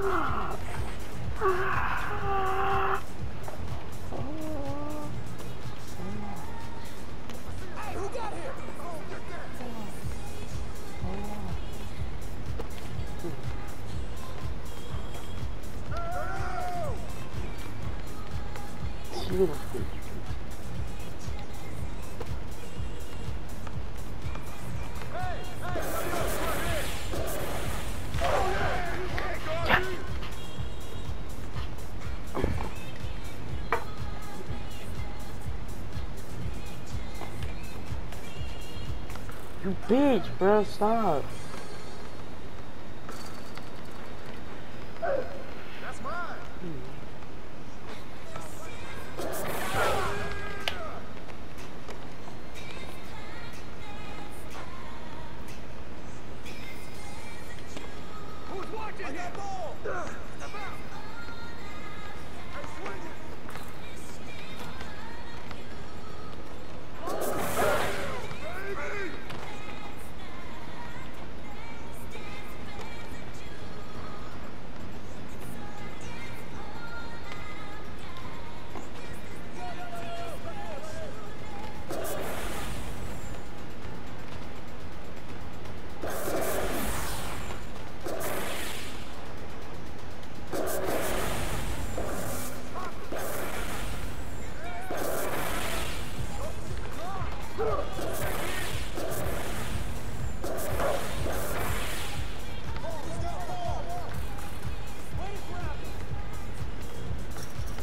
Ah. ah. bitch, bro, stop. That's mine. Who's watching that ball?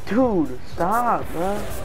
Dude, stop, bro.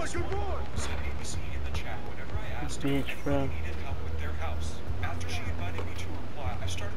business. Said ABC the Bitch, bro. help with their house. After she invited me to reply, I started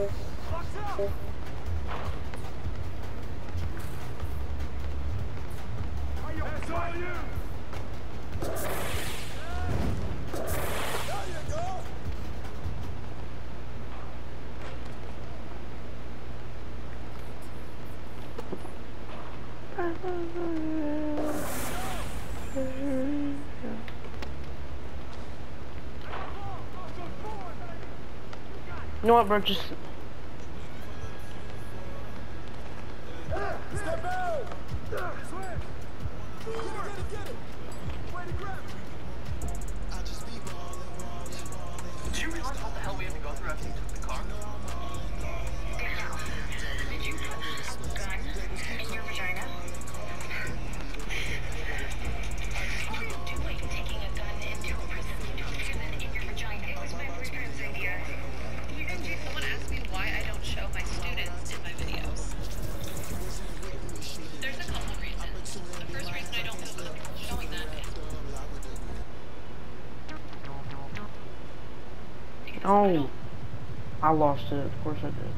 You know what, bro? Just Do you realize how the hell we have to go through after you Oh. I lost it. Of course I did.